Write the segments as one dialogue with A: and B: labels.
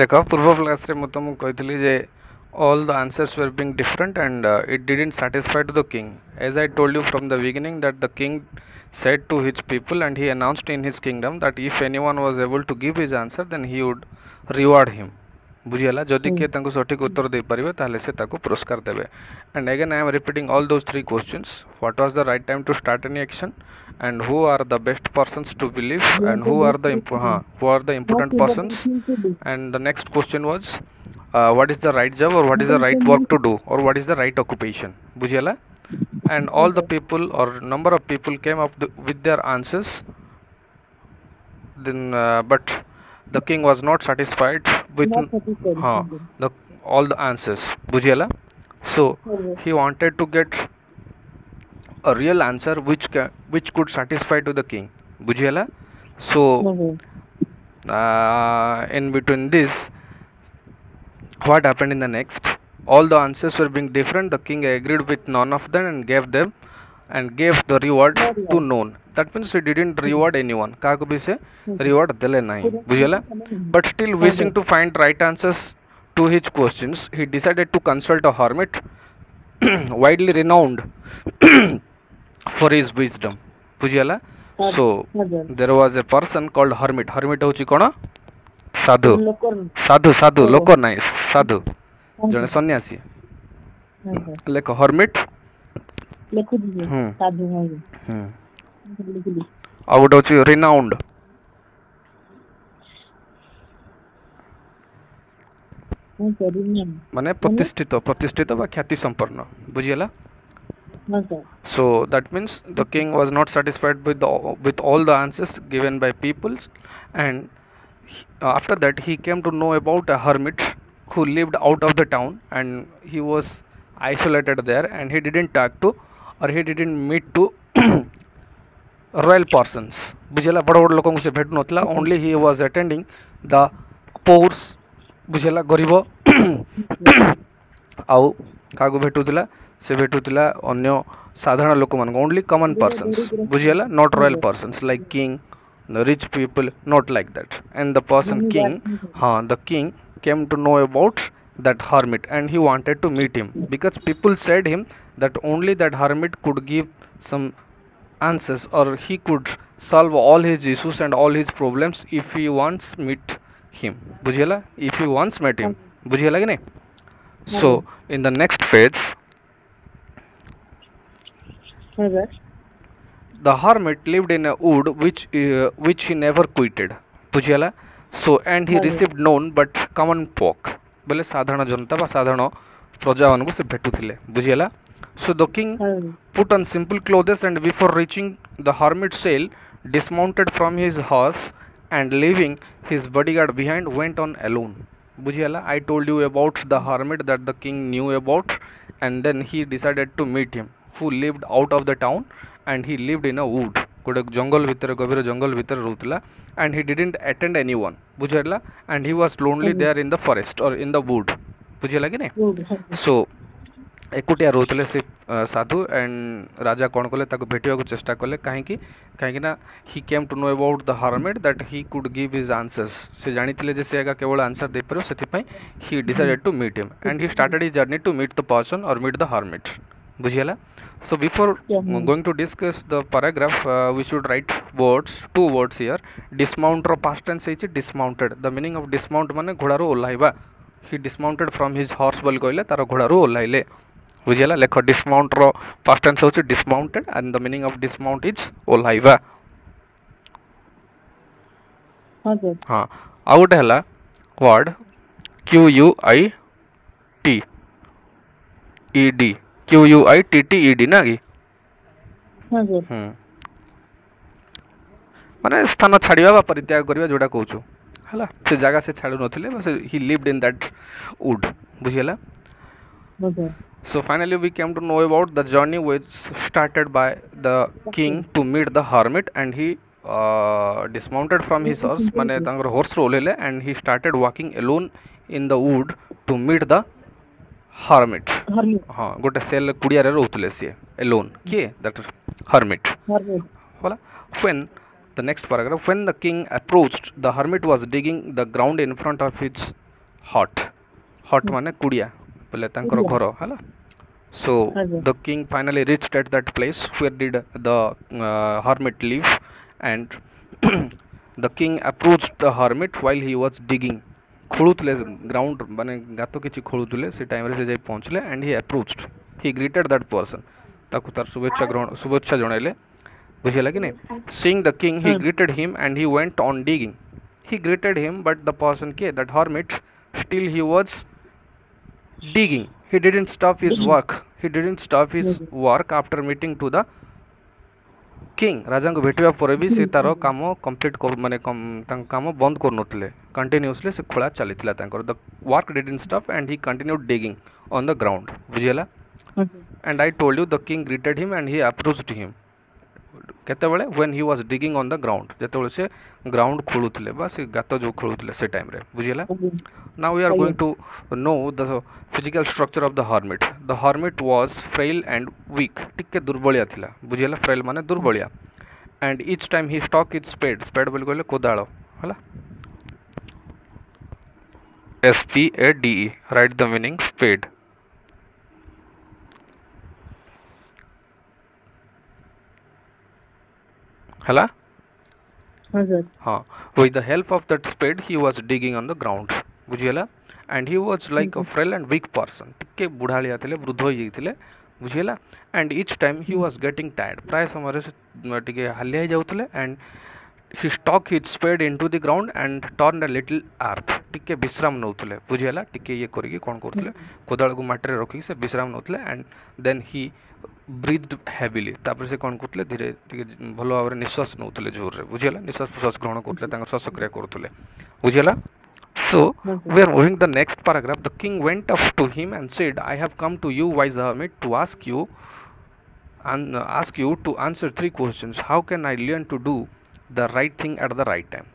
A: ଦେଖ ପୂର୍ବ କ୍ଲାସ୍ରେ ମୁଁ ତୁମକୁ କହିଥିଲି ଯେ all the answers were being different and uh, it didn't satisfy to the king as i told you from the beginning that the king said to his people and he announced in his kingdom that if anyone was able to give his answer then he would reward him ବୁଝିହେଲା ଯଦି କିଏ ତାଙ୍କୁ ସଠିକ୍ ଉତ୍ତର ଦେଇପାରିବେ ତାହେଲେ ସେ ତାକୁ ପୁରସ୍କାର ଦେବେ and again I am repeating all those three questions what was the right time to start any action and who are the best persons to believe and who are the ହଁ who are the important persons and the next question was uh, what is the right job or what is the right work to do or what is the right occupation bujhela and all the people or number of people came up th- with their answers then uh, but the king was not satisfied with
B: Not satisfied.
A: the all the answers. Bujhela so he wanted to get a real answer which ca- which could satisfy to the king. Bujhela so
B: Okay.
A: uh, in between this what happened in the next? All the answers were being different. The king agreed with none of them and gave them and gave the reward to known that means he didn't reward anyone kaku bise reward dele nahi bujhela but still wishing to find right answers to his questions he decided to consult a hermit widely renowned for his wisdom bujhela so there was a person called hermit hermit hochi kona साधु
B: साधु
A: साधु लोक नाई साधु जड़े सन्यासी लेख
B: hermit
A: ଲେଖ hermit
B: ଲେଖୁଛି ସେ
A: ହୁଁ।
B: ସାଧୁ ଭାଇ
A: ହୁଁ
B: ଲେଖିଲି
A: ଆଉ ଗୋଟେ ହେଉଛି ରିନାଉଣ୍ଡ
B: ମୁଁ କରିନି
A: ମାନେ ପ୍ରତିଷ୍ଠିତ ପ୍ରତିଷ୍ଠିତ ବା ଖ୍ୟାତି ସମ୍ପନ୍ନ ବୁଝିହେଲା
B: ହଁ sir
A: so that means the king was not satisfied with the with all the answers given by people and he- after that he came to know about a hermit who lived out of the town and he was isolated there and he didn't talk to और ही didn't meet to royal persons बुझेला बड़ बड़ लोक से भेट नाला only he was attending the poors बुझेला गरीब आउ क्या भेटूला से भेटूला अन्य साधारण लोक मान only common persons बुझेगा not royal persons like king rich people not like that and the person king हाँ the king came to know about that hermit and he wanted to meet him because people said him that only that hermit could give some answers or he could solve all his issues and all his problems if he once meet him. Bujhela if he once met him. Bujhela ki so in the next phase, the hermit lived in a wood which uh, which he never quitted. Bujhela? So and he received none but common pork ବୋଲେ ସାଧାରଣ ଜନତା ବା ସାଧାରଣ ପ୍ରଜାମାନଙ୍କୁ ସେ ଭେଟୁଥିଲେ ବୁଝିହେଲା so the king
B: ହଁ
A: put on simple clothes and before reaching the hermit's cell dismounted from his horse and leaving his bodyguard behind went on alone ବୁଝିହେଲା i told you about the hermit that the king knew about and then he decided to meet him who lived out of the town and he lived in a wood गोटे जंगल भितर गभर जंगल भितर रोला and he didn't attend any one बुझेगा and he was lonely there in the forest और in the wood
B: बुझेगा
A: कि नहीं सो एक्टिया रोते से साधु एंड राजा कौन कले भेटा को चेस्टा कले कहीं कहीं he came to know about the hermit that he could give his answers से जानते जे आगे केवल आंसर दे पारे से he decided to meet him and he started his journey to meet the person और meet the hermit ବୁଝିହେଲା so before
B: Yeah.
A: going to discuss the paragraph uh, we should write words two words here dismount ର past tense ହେଇଛି dismounted the meaning of dismount ମାନେ ଘୋଡ଼ାରୁ ଓହ୍ଲାଇବା he dismounted from his horse ବୋଲି କହିଲେ ତାର ଘୋଡ଼ାରୁ ଓହ୍ଲାଇଲେ ବୁଝିହେଲା ଲେଖ dismount ର past tense ହେଉଛି dismounted and the meaning of dismount is ଓହ୍ଲାଇବା
B: ହଁ ସାର୍
A: ହଁ ଆଉ ଗୋଟେ ହେଲା word Q U I T E D Q U I T T E D ନା କି
B: ହଁ ସାର୍
A: ହୁଁ ମାନେ ସ୍ଥାନ ଛାଡ଼ିବା ବା ପରିତ୍ୟାଗ କରିବା ଯେଉଁଟା କହୁଛୁ ହେଲା ସେ ଜାଗା ସେ ଛାଡ଼ୁ ନଥିଲେ ବା ସେ he lived in that wood ବୁଝିହେଲା
B: ହଁ sir
A: So finally, we came to know about the journey which started by the king to meet the hermit, and he uh, dismounted from his horse. ମାନେ ତାଙ୍କର horse ରୁ ଓହ୍ଲେଇଲେ and he started walking alone in the wood to meet the hermit.
B: ହର୍ମି
A: ହଁ ଗୋଟେ cell କୁଡ଼ିଆରେ ରହୁଥିଲେ ସିଏ alone କିଏ that hermit
B: ହର୍ମି
A: ହେଲା when the next paragraph when the king approached the hermit was digging the ground in front of his hut hut ମାନେ କୁଡ଼ିଆ ବୋଲେ ତାଙ୍କର
B: କୁଡ଼ିଆ।
A: ଘର ହେଲା so
B: ଆଜ୍ଞା।
A: the king finally reached at that place where did the uh, hermit live and the king approached the hermit while he was digging ଖୋଳୁଥିଲେ ground ମାନେ ଗାତ କିଛି ଖୋଳୁଥିଲେ ସେ ଟାଇମ୍ରେ ସେ ଯାଇ ପହଞ୍ଚିଲେ and he approached he greeted that person ତାକୁ ତାର ଶୁଭେଚ୍ଛା ଗ୍ରହଣ ଶୁଭେଚ୍ଛା ଜଣାଇଲେ ବୁଝିହେଲା କି ନାଇଁ ସିଂ ଦ କିଙ୍ଗ ହି
B: ହୁଁ।
A: Greeted him and he went on digging he greeted him but the person ke that hermit still he was digging he didn't stop his
B: Digging.
A: work he didn't stop his
B: Digging.
A: work after meeting to the king ରାଜାଙ୍କୁ ଭେଟିବା ପରେ ବି ସେ ତାର କାମ complete କରୁ ମାନେ କମ୍- ତାଙ୍କ କାମ ବନ୍ଦ କରୁନଥିଲେ କଣ୍ଟିନ୍ୟୁସଲି ସେ ଖୋଳା ଚାଲିଥିଲା ତାଙ୍କର the work didn't stop and he continued digging on the ground ବୁଝିହେଲା
B: ହଁ sir
A: and I told you the king greeted him and he approached him କେତେବେଳେ when he was digging on the ground ଯେତେବେଳେ ସେ ground ଖୋଳୁଥିଲେ ବା ସେ ଗାତ ଯେଉଁ ଖୋଳୁଥିଲେ ସେ ଟାଇମ୍ରେ ବୁଝିହେଲା
B: ଆଜ୍ଞା
A: now we are
B: ଆଜ୍ଞା।
A: going to know the physical structure of the hermit the hermit was frail and weak ଟିକେ ଦୁର୍ବଳିଆ ଥିଲା ବୁଝିହେଲା frail ମାନେ ଦୁର୍ବଳିଆ and each time he stuck his spade spade ବୋଲି କହିଲେ କୋଦାଳ ହେଲା S P A D E write the meaning spade ହେଲା
B: ହଁ ସାର୍
A: ହଁ with the help of that spade he was digging on the ground ବୁଝିହେଲା and he was like a frail and weak person ଟିକେ ବୁଢ଼ାଳିଆ ଥିଲେ ବୃଦ୍ଧ ହେଇଯାଇଥିଲେ ବୁଝିହେଲା and each time he was getting tired ପ୍ରାୟ ସମୟରେ ସେ ଉଁ, ଟିକେ ହାଲିଆ ହେଇଯାଉଥିଲେ and he stuck his spade into the ground and turned a little earth ଟିକେ ବିଶ୍ରାମ ନେଉଥିଲେ ବୁଝିହେଲା ଟିକେ ଇଏ କରିକି କ'ଣ କରୁଥିଲେ କୋଦାଳକୁ ମାଟିରେ ରଖିକି ସେ ବିଶ୍ରାମ ନେଉଥିଲେ and then he breathed heavily ତାପରେ ସେ କ'ଣ କରୁଥିଲେ ଧୀରେ ଟିକେ ଭଲ ଭାବରେ ନିଶ୍ୱାସ ନେଉଥିଲେ ଜୋରରେ ବୁଝିହେଲା ନିଶ୍ୱାସ ପ୍ରଶ୍ୱାସ ଗ୍ରହଣ କରୁଥିଲେ ତାଙ୍କର ଶ୍ୱାସକ୍ରିୟା କରୁଥିଲେ ବୁଝିହେଲା so
B: ହଁ sir
A: we are moving the next paragraph the king went up to him and said i have come to you wise hermit to ask you and uh, ask you to answer three questions how can i learn to do the right thing at the right time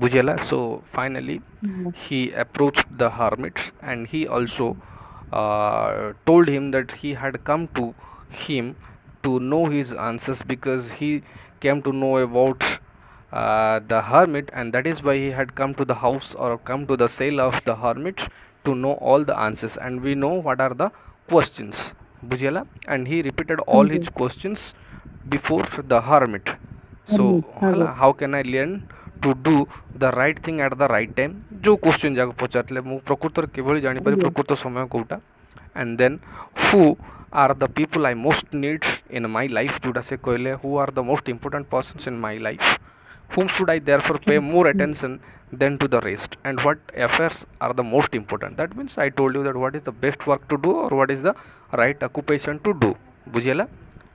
A: bujela so finally
B: ହୁଁ।
A: he approached the hermit and he also uh, told him that he had come to him to know his answers because he came to know about uh, the hermit and that is why he had come to the house or come to the cell of the hermit to know all the answers and we know what are the questions bujela and he repeated all his
B: Okay.
A: questions before the hermit so
B: Hermit,
A: ହେଲା,
B: hermit.
A: how can i learn to do the right thing at the right time ଯେଉଁ question ଯାକ ପଚାରିଥିଲେ ମୁଁ ପ୍ରକୃତରେ କିଭଳି ଜାଣିପାରିବି
B: ଆଜ୍ଞା।
A: ପ୍ରକୃତ ସମୟ କେଉଁଟା and then who are the people I most need in my life, Judas Koile, who are the most important persons in my life. Whom should I therefore pay hmm. more attention than to the rest? And what affairs are the most important? That means I told you that what is the best work to do or what is the right occupation to do. Bujela?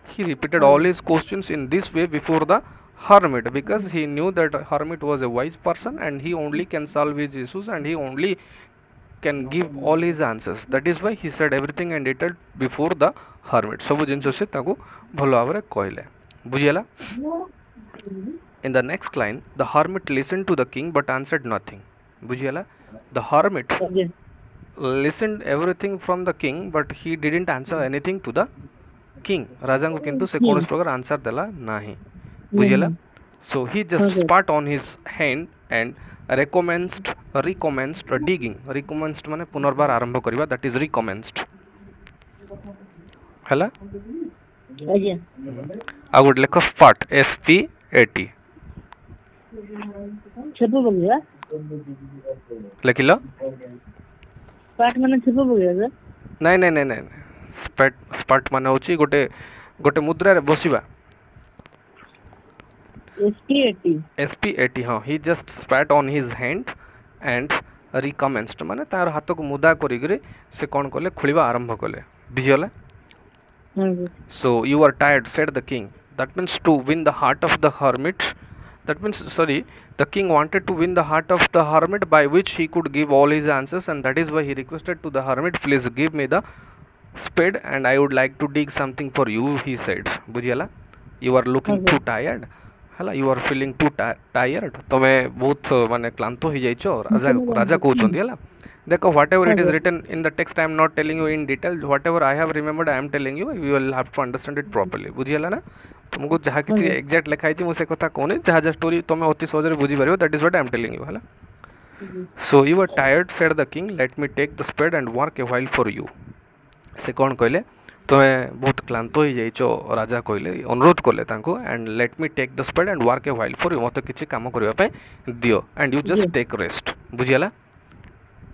A: He repeated all hmm. his questions in this way before the hermit because he knew that hermit was a wise person and he only can solve his issues and he only can give all his answers that is why he said everything in detail before the hermit ସବୁ ଜିନିଷ ସେ ତାକୁ ଭଲ ଭାବରେ କହିଲେ ବୁଝିହେଲା in the next line the hermit listened to the king but answered nothing ବୁଝିହେଲା the hermit
B: ଆଜ୍ଞା
A: listened everything from the king but he didn't answer anything to the king ରାଜାଙ୍କୁ କିନ୍ତୁ ସେ କୌଣସି ପ୍ରକାର ଆନ୍ସର ଦେଲା ନାହିଁ ବୁଝିହେଲା so he just
B: Okay.
A: spat on his hand and recommenced recommenced digging recommenced
B: मैंने
A: पुनर्व आरंभ करवा दैट इज़ रिकोमेन्सड है आ
B: गोटे लेख
A: spat
B: S P A T लिख
A: ल स्पट माने छपबो लिखिल नाई नाई नाई नाई स्पट स्पट माने
B: होची गोटे गोटे मुद्रा
A: रे बसीबा एसपी एटी हाँ। He just spat on his hand and recommenced माने तार हाथ को मुदा करी करी से कोन कोले खुलिबा आरंभ
B: कोले बिजला
A: so you are tired said the king that means to win the heart of the hermit that means sorry the king wanted to win the heart of the hermit by which he could give all his answers and that is why he requested to the hermit please give me the spade and I would like to dig something for you he said बुझियाला you are looking too tired ହେଲା you are feeling too tired ତମେ ବହୁତ ମାନେ କ୍ଳାନ୍ତ ହେଇଯାଇଛ ରାଜା ରାଜା କହୁଛନ୍ତି ହେଲା देखो whatever it is
B: Okay.
A: written in the text I am not telling you in detail whatever I have remembered I am telling you you will have to understand it properly ବୁଝିହେଲା ନା ତୁମକୁ ଯାହା କିଛି
B: Okay.
A: ଏକ୍ଜାକ୍ଟ ଲେଖା ହେଇଛି ମୁଁ ସେ କଥା କହୁନି ଯାହା ଯାହା ଷ୍ଟୋରି ତୁମେ ଅତି ସହଜରେ ବୁଝିପାରିବ that is what I am telling you ହେଲା so you are tired said the king let me take the spade and work a while for you ସେ କ'ଣ କହିଲେ ତୁମେ ବହୁତ କ୍ଳାନ୍ତ ହୋଇଯାଇଛ ରାଜା କହିଲେ ଅନୁରୋଧ କଲେ ତାଙ୍କୁ and let me take the spade and work a while for you ମୋତେ କିଛି କାମ କରିବା ପାଇଁ ଦିଅ and you just
B: Yeah.
A: Take rest ବୁଝିହେଲା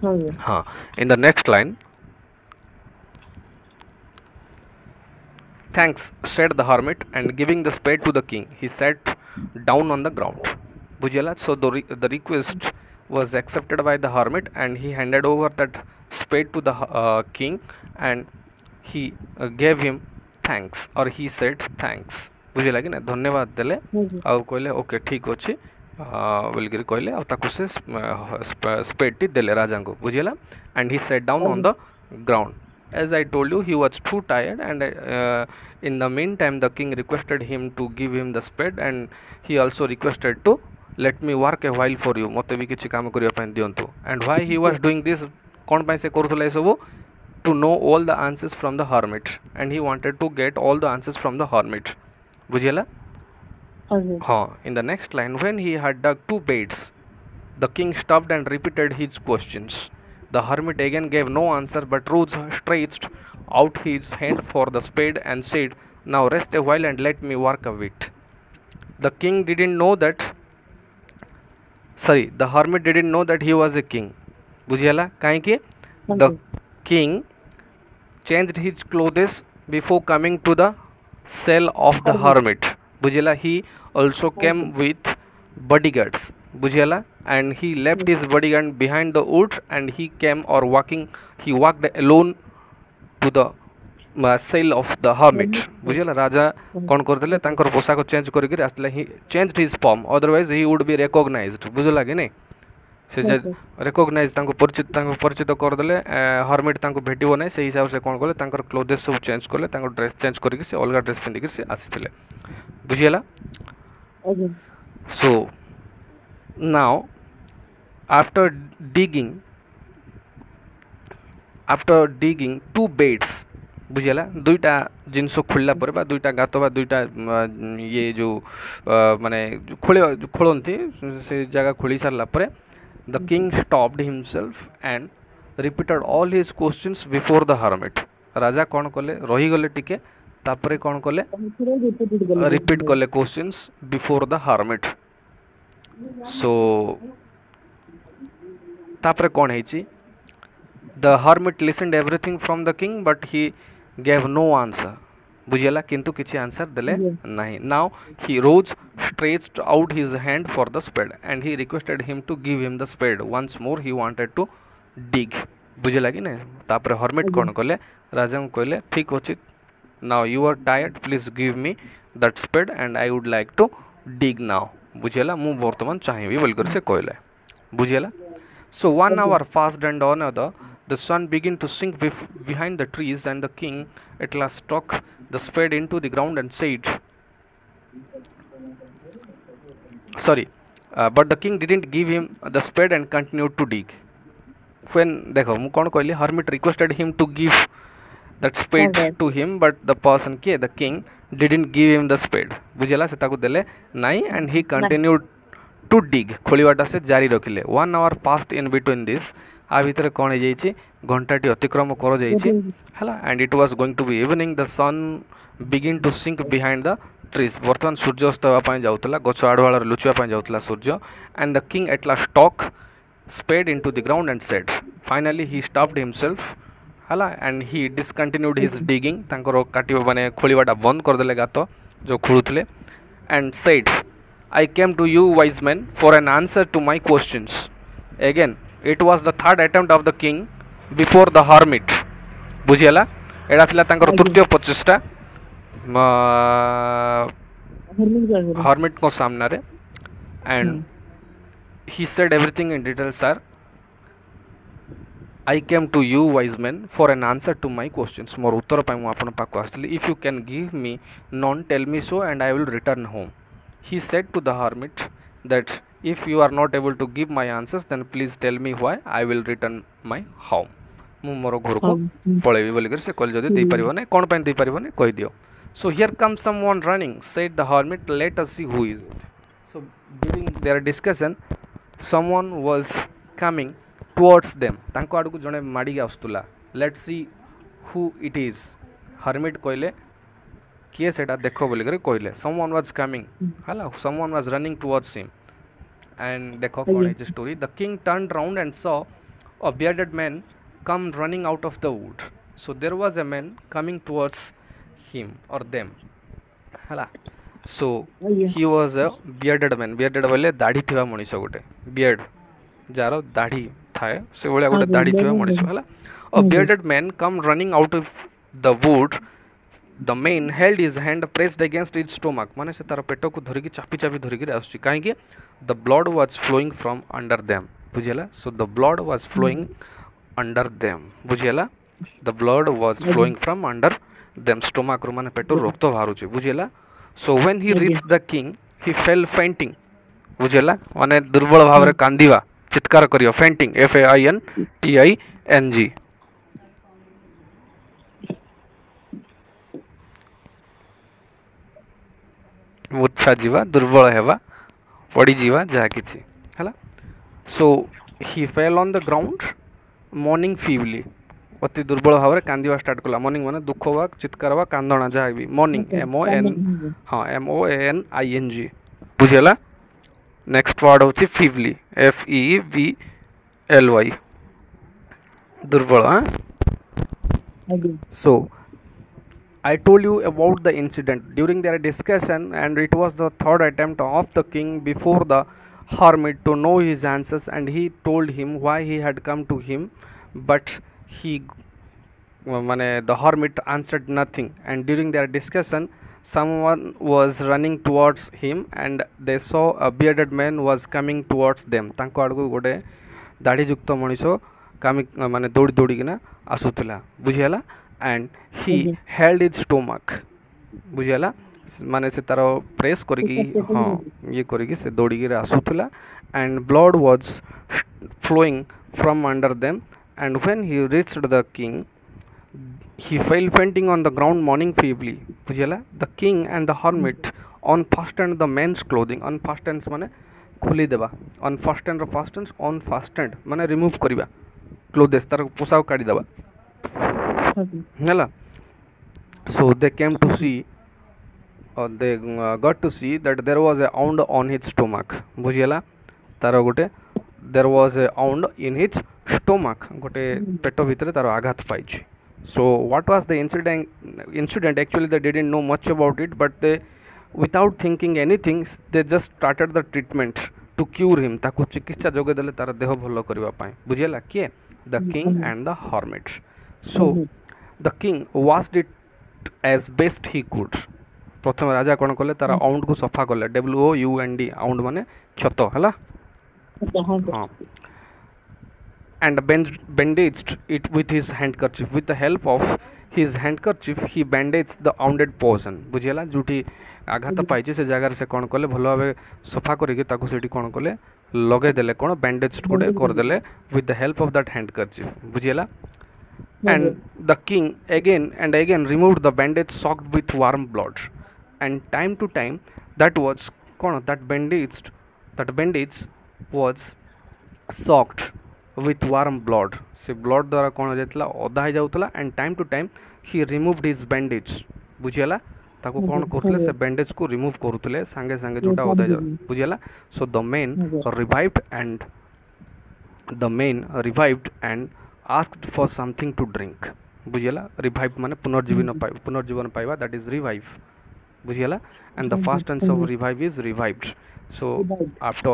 B: Okay.
A: ହଁ in the next line thanks said the hermit and giving the spade to the king he sat down on the ground bujala so the, re- the request was accepted by the hermit and he handed over that spade to the uh, king and he uh, gave him thanks or he said thanks ବୁଝିଲା କି ନା ଧନ୍ୟବାଦ ଦେଲେ
B: Okay.
A: ଆଉ କହିଲେ okay ଠିକ୍ ଅଛି ବୋଲିକିରି କହିଲେ ଆଉ ତାକୁ ସେ ସ୍ପେଡ଼ଟି ଦେଲେ ରାଜାଙ୍କୁ ବୁଝିଲା and he sat down on the ground as I told you, he was too tired, and uh, in the meantime, the king requested him to give him the spade, and he also requested to let me work a while for you. ମୋତେ ବି କିଛି କାମ କରିବା ପାଇଁ ଦିଅନ୍ତୁ and why he was doing this କ'ଣ ପାଇଁ ସେ କରୁଥିଲା ଏସବୁ to know all the answers from the hermit and he wanted to get all the answers from the hermit
B: bujhela
A: huh in the next line when he had dug two beds the king stopped and repeated his questions the hermit again gave no answer but Ruth stretched out his hand for the spade and said, Now rest a while and let me work a bit. The king didn't know that. Sorry, the hermit didn't know that he was a king. बुझिएला काहे king changed his clothes before coming to the cell of the hermit bujela he also came with bodyguards bujela and he left his bodyguard behind the woods and he came or walking he walked alone to the uh, cell of the hermit ବୁଝିଗଲା ରାଜା କ'ଣ କରିଥିଲେ ତାଙ୍କର ପୋଷାକ change କରିକିରି ଆସିଥିଲେ he change his form otherwise he would be recognized ବୁଝିଲା କି ନାଇଁ ସେ ଯେ
B: Okay.
A: ରେକଗ୍ନାଇଜ୍ ତାଙ୍କୁ ପରିଚିତ ତାଙ୍କୁ ପରିଚିତ କରିଦେଲେ ହର୍ମିଟ୍ ତାଙ୍କୁ ଭେଟିବ ନାହିଁ ସେଇ ହିସାବରେ ସେ କ'ଣ କଲେ ତାଙ୍କର କ୍ଲୋଥେସ୍ ସବୁ ଚେଞ୍ଜ କଲେ ତାଙ୍କ ଡ୍ରେସ୍ ଚେଞ୍ଜ କରିକି ସେ ଅଲଗା ଡ୍ରେସ୍ ପିନ୍ଧିକି ସେ ଆସିଥିଲେ ବୁଝିହେଲା
B: Okay.
A: So now after digging after digging two beds ବୁଝିହେଲା ଦୁଇଟା ଜିନିଷ ଖୋଳିଲା ପରେ ବା ଦୁଇଟା ଗାତ ବା ଦୁଇଟା ମ, ଇଏ ଯେଉଁ ଅ, ମାନେ ଯୋଉ ଖୋଳିବା ଯୋଉ ଖୋଳନ୍ତି ସେ ଜାଗା ଖୋଳି ସାରିଲା ପରେ the king stopped himself and repeated all his questions before the hermit राजा कौन कले? रहीगले टिके,
B: तापरे कौन कले?
A: रिपीट कले questions before the hermit so तापरे कौन है the hermit listened everything from the king but he gave no answer बुझेगा किंतु किसी आंसर
B: देले
A: नहीं। Now he rose stretched out his hand for the spade and he requested him to give him the spade once more he wanted to dig बुझिला कि तापर hermit कौन कले? राजा को कहले ठीक अच्छे now you are tired please give me that spade and I would like to dig now बुझेगा मु बर्तमान चाहिए बोलकर से कहले बुझेगा so one hour passed and on the the sun began to sink bef- behind the trees and the king at last stuck the spade into the ground and said sorry uh, but the king didn't give him the spade and continued to dig when ଦେଖ ମୁଁ କ'ଣ କହିଲି hermit requested him to give that spade
B: Okay.
A: to him but the person କିଏ the king didn't give him the spade ବୁଝିଲା ସେ ତାକୁ ଦେଲେ ନାହିଁ and he continued to dig ଖୋଳିବାଟା ସେ ଜାରି ରଖିଲେ one hour passed in between this ଆ ଭିତରେ କ'ଣ ହେଇଯାଇଛି ଘଣ୍ଟାଟି ଅତିକ୍ରମ କରାଯାଇଛି ହେଲା and it was going to be evening the sun begin to sink behind the trees ବର୍ତ୍ତମାନ ସୂର୍ଯ୍ୟ ଅସ୍ତ ହେବା ପାଇଁ ଯାଉଥିଲା ଗଛ ଆଢ଼ୁଆଳରେ ଲୁଚିବା ପାଇଁ ଯାଉଥିଲା ସୂର୍ଯ୍ୟ and the king at last stuck spade into the ground and said finally he stopped himself ହେଲା and he discontinued his digging ତାଙ୍କର କାଟିବା ମାନେ ଖୋଳିବାଟା ବନ୍ଦ କରିଦେଲେ ଗାତ ଯେଉଁ ଖୋଳୁଥିଲେ and said I came to you wise men for an answer to my questions again it was the third attempt of the king before the hermit ବୁଝିହେଲା ଏଇଟା ଥିଲା ତାଙ୍କର
B: ଆଜ୍ଞା।
A: ତୃତୀୟ ପ୍ରଚେଷ୍ଟା
B: Hermit କୁ ଆଗରେ।
A: ହର୍ମିଟ୍ଙ୍କ ସାମ୍ନାରେ and
B: ହୁଁ।
A: he said everything in detail sir I came to you wise men for an answer to my questions ମୋର ଉତ୍ତର ପାଇଁ ମୁଁ ଆପଣଙ୍କ ପାଖକୁ ଆସିଥିଲି if you can give me none tell me so and I will return home he said to the hermit that if you are not able to give my answers then please tell me why i will return my home ମୁଁ ମୋର ଘରକୁ
B: ହଁ ହୁଁ
A: ପଳେଇବି ବୋଲିକରି ସେ କହିଲେ ଯଦି ଦେଇପାରିବ ନାହିଁ କ'ଣ ପାଇଁ ଦେଇପାରିବନି କହିଦିଅ so here come someone running said the hermit let us see who is so during their discussion someone was coming towards them ତାଙ୍କ ଆଡ଼କୁ ଜଣେ ମାଡ଼ିକି ଆସୁଥିଲା let see who it is hermit କହିଲେ କିଏ ସେଇଟା ଦେଖ ବୋଲିକରି କହିଲେ ସମ୍ ୱାନ୍ ୱାଜ୍ କମିଂ ହେଲା someone was running towards him and ଦେଖ କ'ଣ ହେଇଛି story the king turned round and saw a bearded man come running out of the wood so there was a man coming towards him or them ହେଲା so
B: ଆଜ୍ଞା
A: he was a bearded man bearded ବୋଇଲେ ଦାଢ଼ି ଥିବା ମଣିଷ ଗୋଟେ beard ଯାହାର ଦାଢ଼ି ଥାଏ ସେଭଳିଆ ଗୋଟେ
B: ଆଜ୍ଞା,
A: ଦାଢ଼ି ଥିବା
B: bearded
A: ମଣିଷ
B: man.
A: ହେଲା a bearded man come running out of the wood the man held his hand pressed against his stomach ମାନେ ସେ ତାର ପେଟକୁ ଧରିକି ଚାପି ଚାପି ଧରିକିରି ଆସୁଛି କାହିଁକି the blood was flowing from under them ବୁଝିହେଲା so the blood was flowing under them ବୁଝିହେଲା the blood was flowing from under them stomach ରୁ ମାନେ ପେଟରୁ ରକ୍ତ ବାହାରୁଛି ବୁଝିହେଲା so when he
B: ଆଜ୍ଞା।
A: reached the king he fell fainting ବୁଝିହେଲା ମାନେ ଦୁର୍ବଳ ଭାବରେ କାନ୍ଦିବା ଚିତ୍କାର କରିବ fainting f a i n t i n g ମୂର୍ଚ୍ଛା ଯିବା ଦୁର୍ବଳ ହେବା ପଡ଼ିଯିବା ଯାହା କିଛି ହେଲା so he fell on the ground morning feebly ଅତି ଦୁର୍ବଳ ଭାବରେ କାନ୍ଦିବା ଷ୍ଟାର୍ଟ କଲା ମର୍ଣ୍ଣିଂ ମାନେ ଦୁଃଖ ବା ଚିତ୍କାର ବା କାନ୍ଦଣା ଯାହା ବି ମର୍ଣ୍ଣିଂ ଏମ୍ ଓ ଏନ୍ ହଁ M O N I N G ବୁଝିହେଲା ନେକ୍ସଟ ୱାର୍ଡ଼ ହେଉଛି feebly F E V L Y ଦୁର୍ବଳ ଆଁ
B: ଆଜ୍ଞା
A: So, I told you about the incident during their discussion, and it was the third attempt of the king before the hermit to know his answers, and he told him why he had come to him, but he মানে the hermit answered nothing and during their discussion someone was running towards him and they saw a bearded man was coming towards them ତାଙ୍କ ଆଡ଼କୁ ଗୋଟେ ଦାଢ଼ିଯୁକ୍ତ ମଣିଷ କାମି ମାନେ ଦୌଡ଼ି ଦୌଡ଼ିକିନା ଆସୁଥିଲା ବୁଝିହେଲା ଆଣ୍ଡ ହି
B: ଆଜ୍ଞା।
A: ହେଲ୍ଡ ଇଜ୍ ଷ୍ଟୋମାକ୍ ବୁଝିହେଲା ସ- ମାନେ ସେ ତାର ପ୍ରେସ୍ କରିକି ହଁ ଇଏ କରିକି ସେ ଦୌଡ଼ିକିରି ଆସୁଥିଲା and blood was flowing from under them and when he reached the king he fell fainting on the ground mourning feebly ବୁଝିହେଲା the king and the hermit unfastened the man's clothing unfastened ମାନେ ଖୋଲିଦେବା unfastened ର first tense unfastened ମାନେ remove କରିବା clothes ତାର ପୋଷାକ କାଢ଼ିଦେବା
B: ଆଜ୍ଞା
A: हेला so they came to see they got to see that there was a wound on his stomach बुझीगला तार गोटे there was a wound in his stomach गोटे पेट भितर तार आघात पाई so what was the incident incident actually they didn't know much about it but they without thinking anything they just started the treatment to cure him ताको चिकित्सा जोगे देले तार देह भल करबा पाए किए the king and the hermit so. the king washed it as best he could ପ୍ରଥମେ ରାଜା କ'ଣ କଲେ ତାର ଆଉଣ୍ଡକୁ ସଫା କଲେ W O U N D wound ମାନେ କ୍ଷତ ହେଲା
B: ଆଜ୍ଞା ହଁ
A: ହଁ and bend- bandaged it with his handkerchief with the help of his handkerchief he bandaged the wounded portion ବୁଝିହେଲା ଯେଉଁଠି ଆଘାତ ପାଇଛି ସେ ଜାଗାରେ ସେ କ'ଣ କଲେ ଭଲ ଭାବେ ସଫା କରିକି ତାକୁ ସେଠି କ'ଣ କଲେ ଲଗେଇଦେଲେ କ'ଣ ବ୍ୟାଣ୍ଡେଜ୍ ଗୋଟେ କରିଦେଲେ with the help of that handkerchief ବୁଝିହେଲା and the king again and again removed the bandage soaked with warm blood and time to time that was କ'ଣ that bandaged that bandage was soaked with warm blood ସେ blood ଦ୍ୱାରା କ'ଣ ହେଇଯାଇଥିଲା ଓଦା ହେଇଯାଉଥିଲା and time to time he removed his bandage ବୁଝିହେଲା ତାକୁ କ'ଣ କରୁଥିଲେ ସେ ବ୍ୟାଣ୍ଡେଜ୍କୁ ରିମୁଭ୍ କରୁଥିଲେ ସାଙ୍ଗେ ସାଙ୍ଗେ ଯେଉଁଟା ଓଦା ହେଇଯାଉ ବୁଝିହେଲା so the man revived and the man revived and asked for something to drink ବୁଝିହେଲା ରିଭାଇଭ୍ ମାନେ ପୁନର୍ଜୀବନ ପାଇବା ପୁନର୍ଜୀବନ ପାଇବା that is revive ବୁଝିହେଲା and the past tense of revive is revived so
B: Revived.
A: after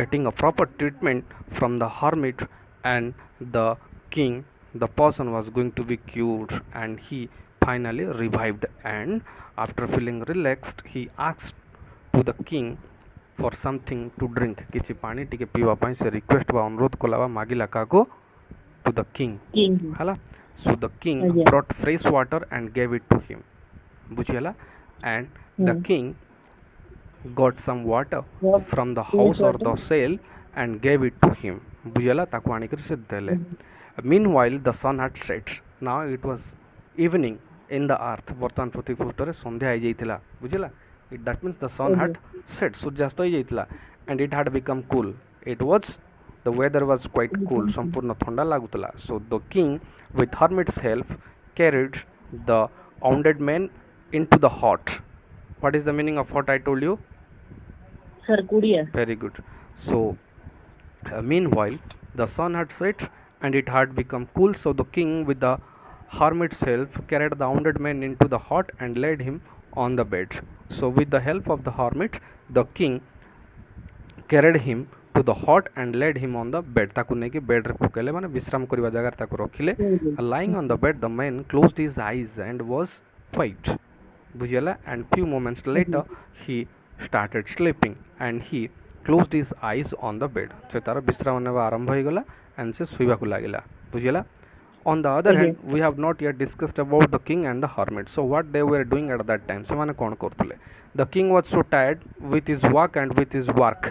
A: getting a proper treatment from the hermit and the king the person was going to be cured and he finally revived and after feeling relaxed he asked to the king for something to drink କିଛି ପାଣି ଟିକେ ପିଇବା ପାଇଁ ସେ request ବା ଅନୁରୋଧ କଲା ବା ମାଗିଲା କାହାକୁ to the king.
B: king.
A: Hala? So the king
B: yeah.
A: brought fresh water and gave it to him. Bujhala? And yeah.
B: the
A: king got some water
B: yeah.
A: from the house or the cell and gave it to him. Bujhala? Taku anikiri siddele. Meanwhile, the sun had set. Now it was evening in the earth. Bortan prati putare sondhya hai jaitila. Bujhala? It, that means the sun
B: had
A: set. Surjasta hai jaitila. And it had become cool. It was The weather was quite cool, Sampurna Thonda lagutla. So the king, with hermit's help, carried the wounded man into the hut. What is the meaning of what I told you.
B: Sir.
A: Very good. So, uh, meanwhile, the sun had set and it had become cool. So the king, with the hermit's help, carried the wounded man into the hut and laid him on the bed. So, with the help of the hermit, the king carried him to the hut and laid him on the bed ତାକୁ ନେଇକି ବେଡ଼୍ରେ ପକାଇଲେ ମାନେ ବିଶ୍ରାମ କରିବା ଜାଗାରେ ତାକୁ ରଖିଲେ lying on the bed the man closed his eyes and was white ବୁଝିଗଲା and few moments later he started sleeping and he closed his eyes on the bed ସେ ତାର ବିଶ୍ରାମ ନେବା ଆରମ୍ଭ ହେଇଗଲା and ସେ ଶୋଇବାକୁ ଲାଗିଲା ବୁଝିଗଲା on the other hand we have not yet discussed about the king and the hermit so what they were doing at that time ସେମାନେ କ'ଣ କରୁଥିଲେ the king was so tired with his work and with his work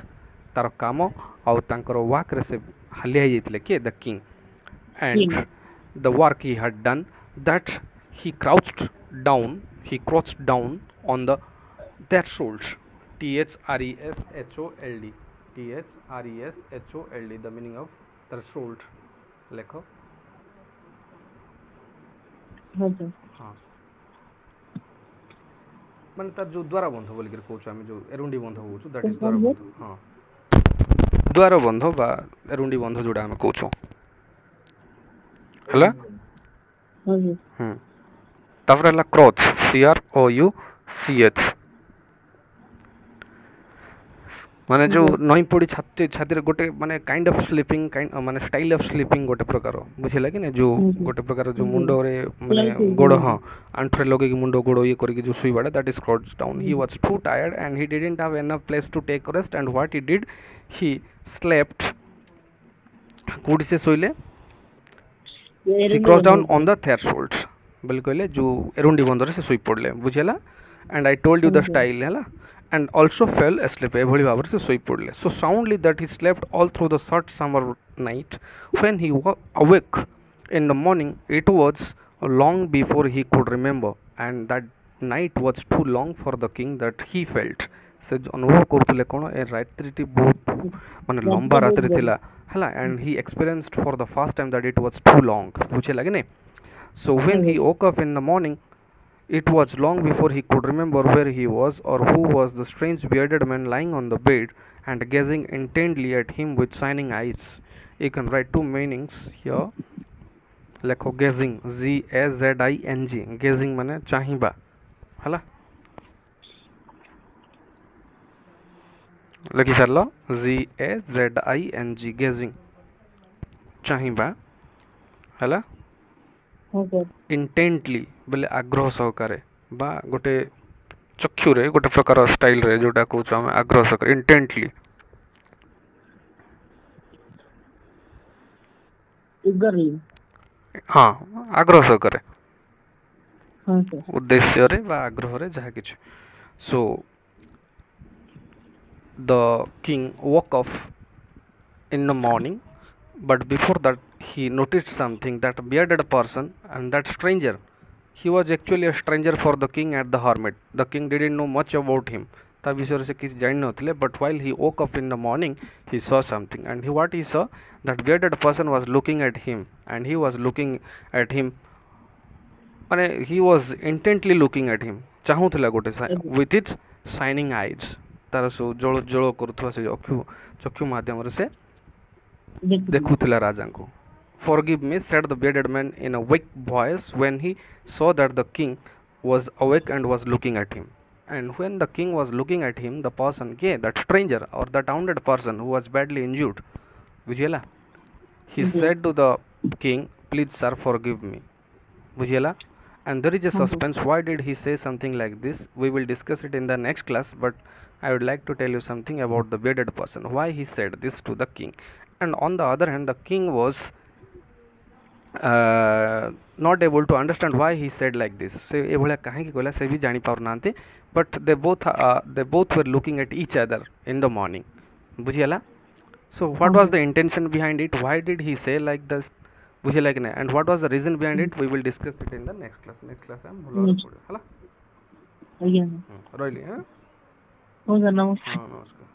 A: ତାର କାମ ଆଉ ତାଙ୍କର ୱାର୍କରେ ସେ ହାଲିଆ ହେଇଯାଇଥିଲେ କିଏ the king and
B: King.
A: the work he had done that he crouched down he crouched down on the threshold t h r e s h o l d t h r e s h o l d the meaning of threshold ଲେଖ
B: ହଁ sir.
A: ହଁ ମାନେ ତାର ଯେଉଁ ଦ୍ୱାର ବନ୍ଧ ବୋଲିକିରି କହୁଛୁ ଆମେ ଯେଉଁ ଏରୁଣ୍ଡି ବନ୍ଧ କହୁଛୁ ଦ୍ୟାଟ୍ ଇଜ୍ ଦ୍ୱାର ବନ୍ଧ ହଁ ଦ୍ୱାର ବନ୍ଧ ବା ଏରୁଣ୍ଡି ବନ୍ଧ ଯେଉଁଟା ଆମେ କହୁଛୁ ହେଲା
B: ହଁ sir.
A: ହୁଁ ତାପରେ ହେଲା crouch C R O U C H ମାନେ ଯେଉଁ ନଈ ପଡ଼ି ଛାତି ଛାତିରେ ଗୋଟେ ମାନେ କାଇଣ୍ଡ ଅଫ୍ ସ୍ଲିପିଂ କାଇଣ୍ଡ ମାନେ ଷ୍ଟାଇଲ୍ ଅଫ୍ ସ୍ଲିପିଂ ଗୋଟେ ପ୍ରକାର ବୁଝିଲା କି ନା ଯେଉଁ ଗୋଟେ ପ୍ରକାର ଯେଉଁ ମୁଣ୍ଡରେ ମାନେ ଗୋଡ଼ ହଁ ଆଣ୍ଠୁରେ ଲଗେଇକି ମୁଣ୍ଡ ଗୋଡ଼ ଇଏ କରିକି ଯେଉଁ ଶୋଇବାଟା that is crouch down he was too tired and he didn't have enough place to take rest and what he did he slept କେଉଁଠି ସେ ଶୋଇଲେ she crossed down on the threshold ବୋଲି କହିଲେ ଯେଉଁ ଏରୁଣ୍ଡି ବନ୍ଧରେ ସେ ଶୋଇ ପଡ଼ିଲେ ବୁଝିହେଲା and I told you the style ହେଲା ଆଣ୍ଡ ଅଲସୋ ଫେଲ୍ ଏସ୍ଲିପ୍ ଏଭଳି ଭାବରେ ସେ ଶୋଇ ପଡ଼ିଲେ so soundly that he slept all through the short summer night when he awake in the morning it was long before he could remember and that night was too long for the king that he felt ସେ ଯ- ଅନୁଭବ କରୁଥିଲେ କ'ଣ ଏ ରାତ୍ରିଟି ବହୁତ ମାନେ ଲମ୍ବା ରାତ୍ରି ଥିଲା ହେଲା and he experienced for the first time that it was too long ବୁଝିଲା କି ନାଇଁ so when he woke up in the morning it was long before he could remember where he was or who was the strange bearded man lying on the bed and gazing intently at him with shining eyes you can write two meanings here ଲେଖ gazing G A Z I N G gazing ମାନେ ଚାହିଁବା ହେଲା ଲେଖି ସାରିଲ G A Z I N G gazing ଚାହିଁବା ହେଲା
B: ହଁ sir.
A: ଇଣ୍ଟେଣ୍ଟଲି ବୋଲେ ଆଗ୍ରହ ସହକାରେ ବା ଗୋଟେ ଚକ୍ଷୁରେ ଗୋଟେ ପ୍ରକାର ଷ୍ଟାଇଲ୍ରେ ଯେଉଁଟା କହୁଛୁ ଆମେ ଆଗ୍ରହ ସହକାରେ ଇଣ୍ଟେଣ୍ଟଲି
B: Eagerly.
A: ହଁ ଆଗ୍ରହ ସହକାରେ
B: ହଁ sir.
A: ଉଦ୍ଦେଶ୍ୟରେ ବା ଆଗ୍ରହରେ ଯାହା କିଛି so the king woke up in the morning but before that he noticed something that bearded person and that stranger he was actually a stranger for the king at the hermit the king didn't know much about him ତା ବିଷୟରେ ସେ କିଛି ଜାଣିନଥିଲେ but while he woke up in the morning he saw something and he what he saw that bearded person was looking at him and he was looking at him ମାନେ he was intently looking at him ଚାହୁଁଥିଲା ଗୋଟେ with its shining eyes ତାର ସବୁ ଜଳ ଜଳ କରୁଥିବା ସେ ଚକ୍ଷୁ ଚକ୍ଷୁ ମାଧ୍ୟମରେ ସେ
B: ଦେଖୁଥିଲି।
A: ଦେଖୁଥିଲା ରାଜାଙ୍କୁ Forgive me, said the bearded man in a weak voice when he saw that the king was awake and was looking at him. And when the king was looking at him, the person, yeah, that stranger or that wounded person who was badly injured, Bujela, he mm-hmm. said to the king, Please, sir, forgive me. Bujela, and there is a mm-hmm. suspense. Why did he say something like this? We will discuss it in the next class, but I would like to tell you something about the bearded person. Why he said this to the king. And on the other hand, the king was not able to understand why he said like this ସେ ଏଭଳିଆ କାହିଁକି କହିଲା ସେ ବି ଜାଣିପାରୁନାହାନ୍ତି but they both they both were looking at each other in the morning ବୁଝିହେଲା so what was the intention behind it why did he say like the ବୁଝିଲା କି ନାହିଁ and what was the reason behind it we will discuss it in the next class next class ଆମେ
B: ଭଲ
A: ହେଲା ରହିଲି ହଁ ନମସ୍କାର